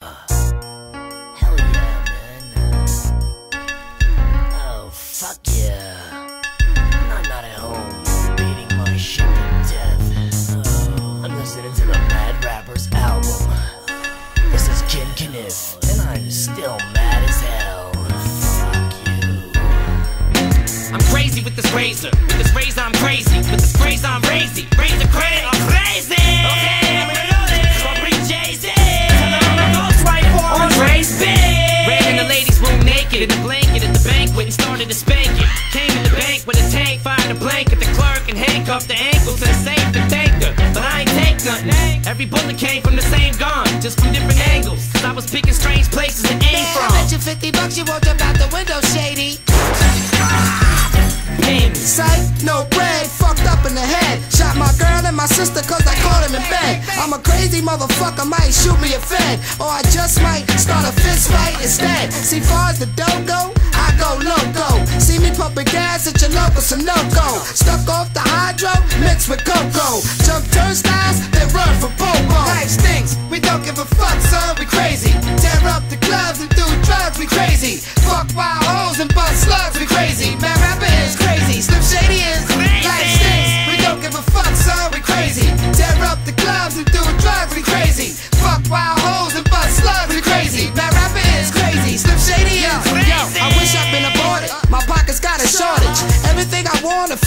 Hell yeah, man. Oh, fuck yeah. I'm not at home beating my shit to death. Oh, I'm listening to the Madd Rapper's album. This is Ken and I'm still mad as hell. Fuck you. I'm crazy with this razor. With this razor, I'm crazy. With this razor, I'm crazy. Razor crazy. Tank, fired a blanket. The clerk and handcuffed the ankles and safe the thank her. But I ain't take nothing. Every bullet came from the same gun, just from different angles. Cause I was picking strange places to aim I from. bet you 50 bucks you walked up out the window, shady. Pin. Sight, no bread, fucked up in the head. Shot my girl and my sister cause I caught him in bed. I'm a crazy motherfucker, might shoot me a fed. Or I just might start a fist fight instead. See, far as the dough Pumping gas at your local Sunoco. Stuck off the hydro, mixed with cocoa. Jump turnstiles, then run for popo. Life stinks, we don't give a fuck, son, we crazy. Tear up the clubs and do drugs, we crazy. Fuck wild hoes and bust slugs,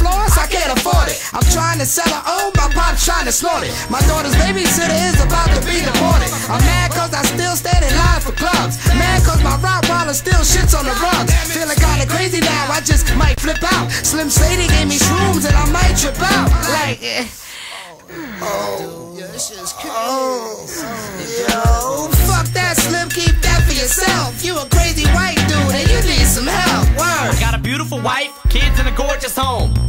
I can't afford it. I'm trying to sell her own, my pop's trying to snort it. My daughter's babysitter is about to be deported. I'm mad cause I still stand in line for clubs. Mad cause my Rottweiler still shits on the rugs. Feeling kinda crazy now, I just might flip out. Slim Shady gave me shrooms and I might trip out. Like, eh. Oh, yo, fuck that, Slim, keep that for yourself. You a crazy white dude and you need some help. Word. I got a beautiful wife, kids, and a gorgeous home.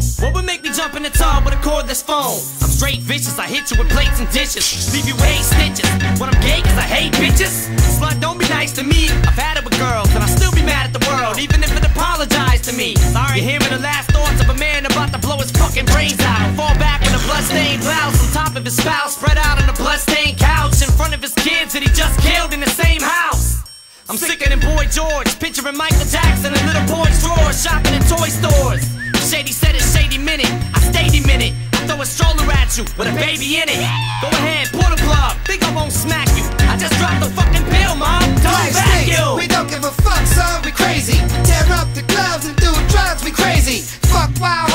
What would make me jump in the tub with a cordless phone? I'm straight vicious, I hit you with plates and dishes. Leave you with eight stitches. When I'm gay, cause I hate bitches. Slut, don't be nice to me. I've had it with girls, and I still be mad at the world, even if it apologized to me. You're hearing the last thoughts of a man about to blow his fucking brains out. Fall back with a bloodstained blouse on top of his spouse, spread out on a bloodstained couch in front of his kids that he just killed in the same house. I'm sicker than Boy George, picturing Michael Jackson in little boy's drawers, shopping in toy stores. Shady said it, Shady minute. I stayed a minute. I throw a stroller at you with a baby in it. Go ahead, pull the plug. Think I won't smack you. I just dropped the fucking pill, mom. Don't Life back you. We don't give a fuck, son. We crazy. Tear up the clubs and do drugs. We crazy. Fuck wild